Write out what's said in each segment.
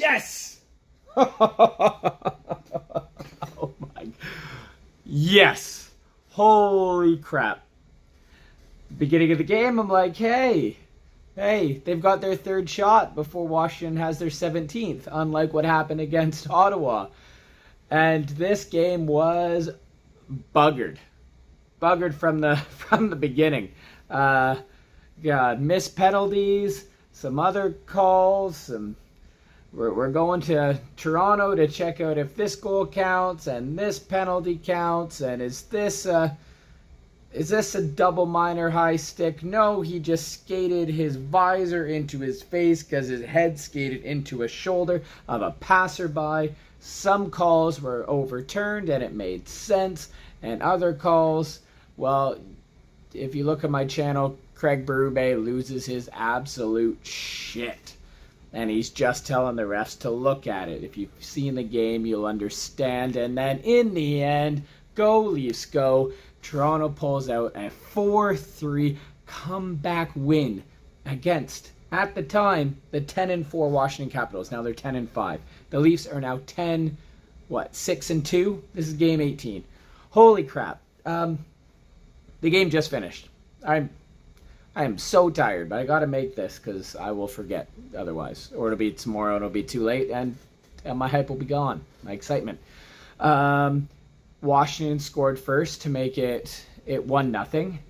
Yes! oh my. Yes! Holy crap. Beginning of the game, I'm like, hey, hey, they've got their third shot before Washington has their 17th, unlike what happened against Ottawa. And this game was buggered. Buggered from the from the beginning. Uh, God, missed penalties, some other calls, some we're, we're going to Toronto to check out if this goal counts and this penalty counts and is this a, is this a double minor high stick? No, he just skated his visor into his face because his head skated into a shoulder of a passerby. Some calls were overturned and it made sense, and other calls, well, if you look at my channel, Craig Berube loses his absolute shit and he's just telling the refs to look at it. If you've seen the game, you'll understand. And then in the end, go Leafs, go. Toronto pulls out a 4 3 comeback win against, at the time, the 10 and 4 Washington Capitals. Now they're 10 and 5. The Leafs are now 10, what, 6 and 2? This is game 18. Holy crap. Um, the game just finished. I'm I am so tired, but I got to make this because I will forget otherwise, or it'll be tomorrow. and It'll be too late, and, and my hype will be gone. My excitement. Um, Washington scored first to make it it one nothing.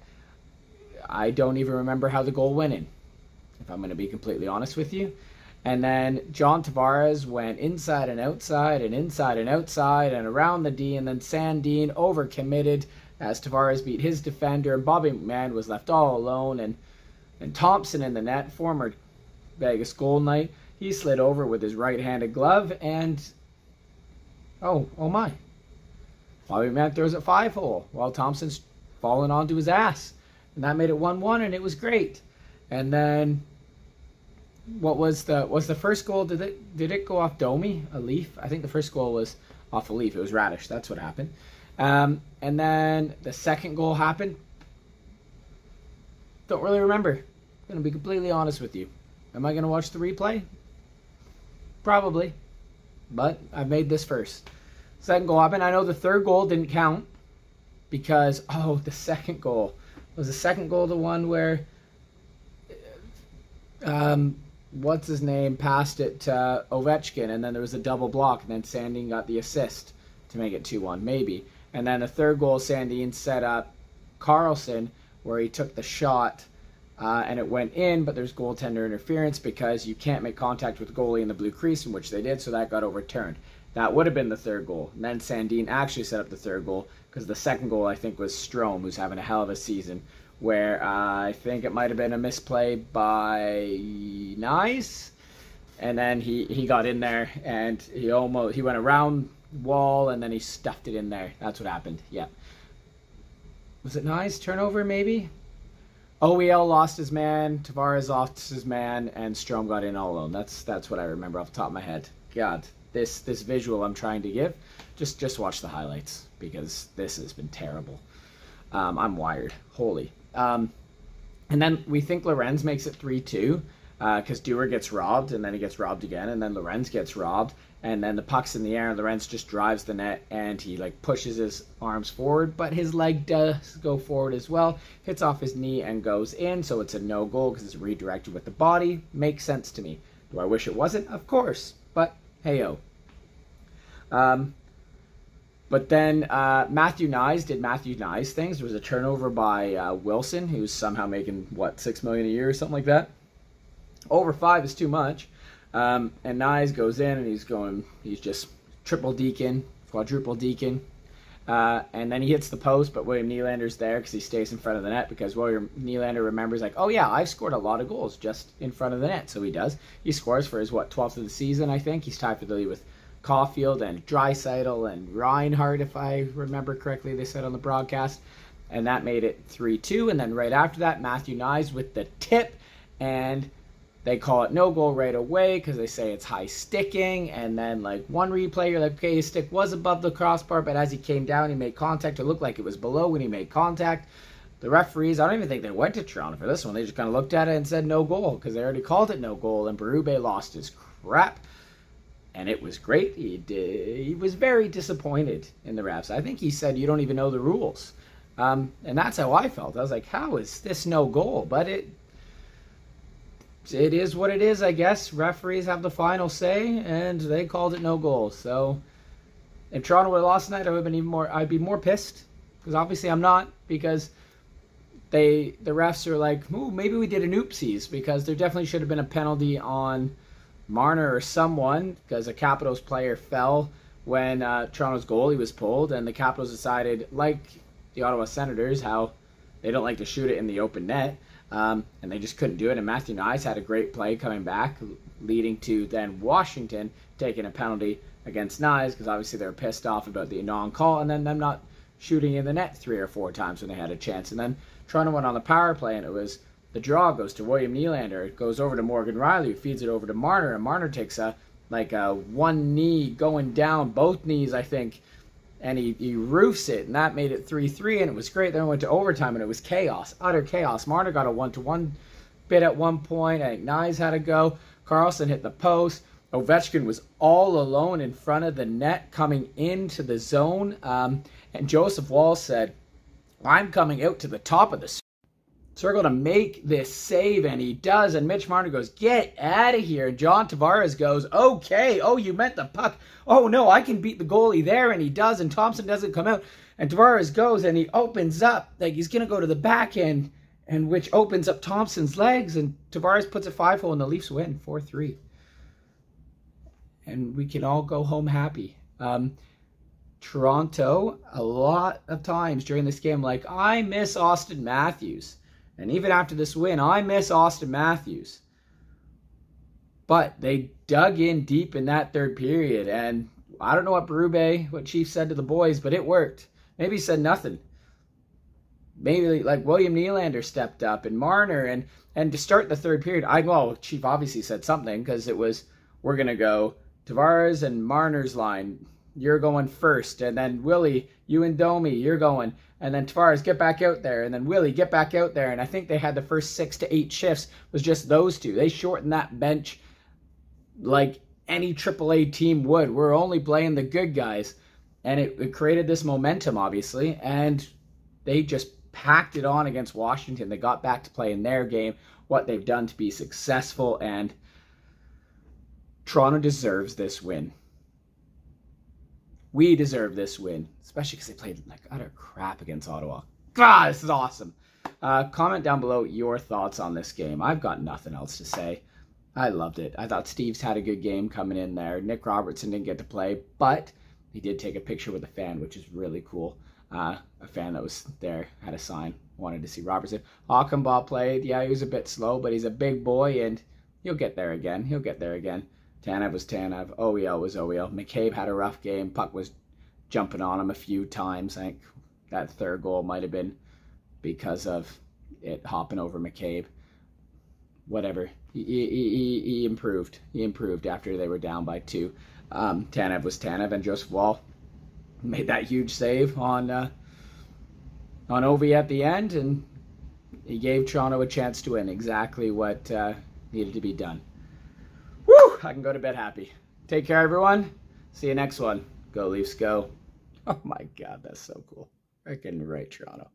I don't even remember how the goal went in, if I'm going to be completely honest with you. And then John Tavares went inside and outside and inside and outside and around the D, and then Sandin overcommitted as Tavares beat his defender, and Bobby McMann was left all alone, and and Thompson in the net, former Vegas Gold Knight, he slid over with his right-handed glove, and oh, oh my, Bobby McMann throws a five hole while Thompson's falling onto his ass, and that made it one-one, and it was great. And then what was the was the first goal? Did it did it go off Domi a leaf? I think the first goal was off a leaf. It was Raddysh. That's what happened. Um, and then the second goal happened. Don't really remember. I'm gonna be completely honest with you. Am I gonna watch the replay? Probably, but I've made this first. Second goal happened. I know the third goal didn't count because oh, the second goal was the second goal the one where um, what's his name passed it to Ovechkin, and then there was a double block, and then Sandin got the assist to make it two one, maybe. And then the third goal, Sandin set up Carlson, where he took the shot uh, and it went in, but there's goaltender interference because you can't make contact with the goalie in the blue crease, in which they did, so that got overturned. That would have been the third goal. And then Sandin actually set up the third goal because the second goal, I think, was Strome, who's having a hell of a season, where uh, I think it might have been a misplay by Knies. And then he, he got in there and he almost he went around wall and then he stuffed it in there. That's what happened. Yeah. Was it Knies turnover maybe? OEL lost his man, Tavares lost his man, and Strome got in all alone. That's that's what I remember off the top of my head. God, this this visual I'm trying to give, just just watch the highlights because this has been terrible. Um, I'm wired. Holy. Um, and then we think Lorentz makes it three two because uh, Dewar gets robbed and then he gets robbed again, and then Lorentz gets robbed, and then the puck's in the air and Lorentz just drives the net and he like pushes his arms forward but his leg does go forward as well hits off his knee and goes in so it's a no goal because it's redirected with the body makes sense to me do i wish it wasn't of course but hey oh um, but then uh, Matthew Knies did Matthew Knies things. There was a turnover by uh, Wilson, who's somehow making what six million a year or something like that. Over five is too much. Um, and Knies goes in and he's going, he's just triple deking, quadruple deking. Uh, and then he hits the post, but William Nylander's there because he stays in front of the net because William Nylander remembers, like, oh yeah, I've scored a lot of goals just in front of the net. So he does. He scores for his, what, 12th of the season, I think. He's tied for the lead with Caufield and Draisaitl and Reinhart, if I remember correctly, they said on the broadcast. And that made it 3 2. And then right after that, Matthew Knies with the tip. And they call it no goal right away because they say it's high sticking. And then, like, one replay, you're like, okay, his stick was above the crossbar, but as he came down, he made contact. It looked like it was below when he made contact. The referees, I don't even think they went to Toronto for this one. They just kind of looked at it and said no goal because they already called it no goal. And Berube lost his crap. and it was great. He did, he was very disappointed in the refs. I think he said, "You don't even know the rules," um, and that's how I felt. I was like, "How is this no goal?" But it it is what it is, I guess. Referees have the final say, and they called it no goal. So if Toronto would have lost tonight, I would have been even more. I'd be more pissed because obviously I'm not because they the refs are like, ooh, maybe we did an oopsies because there definitely should have been a penalty on Marner or someone because a Capitals player fell when uh, Toronto's goalie was pulled, and the Capitals decided, like the Ottawa Senators, how they don't like to shoot it in the open net, um, and they just couldn't do it. And Matthew Knies had a great play coming back, leading to then Washington taking a penalty against Knies because obviously they were pissed off about the non-call, and then them not shooting in the net three or four times when they had a chance. And then Toronto went on the power play, and it was the draw goes to William Nylander. It goes over to Morgan Rielly, who feeds it over to Marner, and Marner takes a like a one knee going down, both knees, I think, and he, he roofs it, and that made it 3 3, and it was great. Then it went to overtime, and it was chaos, utter chaos. Marner got a one to one bit at one point. I think Knies had to go. Carlson hit the post. Ovechkin was all alone in front of the net coming into the zone. Um, and Joseph Woll said, I'm coming out to the top of the circle to make this save, and he does. And Mitch Marner goes, Get out of here. And John Tavares goes, Okay. Oh, you meant the puck. Oh, no, I can beat the goalie there. And he does. And Thompson doesn't come out. And Tavares goes and he opens up. Like he's going to go to the back end, and which opens up Thompson's legs. And Tavares puts a five hole, and the Leafs win 4 3. And we can all go home happy. Um, Toronto, a lot of times during this game, like, I miss Auston Matthews. And even after this win, I miss Auston Matthews. But they dug in deep in that third period. And I don't know what Berube, what Chief said to the boys, but it worked. Maybe he said nothing. Maybe like William Nylander stepped up and Marner and and to start the third period, I well, Chief obviously said something because it was we're gonna go Tavares and Marner's line you're going first. And then Willie, you and Domi, you're going. And then Tavares, get back out there. And then Willie, get back out there. And I think they had the first six to eight shifts was just those two. They shortened that bench like any AAA team would. We're only playing the good guys. And it, it created this momentum, obviously. And they just packed it on against Washington. They got back to playing their game, what they've done to be successful. And Toronto deserves this win we deserve this win, especially because they played like utter crap against Ottawa. God, this is awesome. Uh, comment down below your thoughts on this game. I've got nothing else to say. I loved it. I thought Steeves had a good game coming in there. Nick Robertson didn't get to play, but he did take a picture with a fan, which is really cool. Uh, a fan that was there had a sign, wanted to see Robertson. Ockenbaugh played. Yeah, he was a bit slow, but he's a big boy, and he'll get there again. He'll get there again. Tanev was Tanev. OEL was OEL. McCabe had a rough game. Puck was jumping on him a few times. I think that third goal might have been because of it hopping over McCabe. Whatever. He, he, he, improved. He improved after they were down by two. Um, Tanev was Tanev, and Joseph Woll made that huge save on uh, on Ovi at the end, and he gave Toronto a chance to win. Exactly what uh, needed to be done. I can go to bed happy. Take care, everyone. See you next one. Go Leafs, go. Oh my God, that's so cool. Freaking right, Toronto.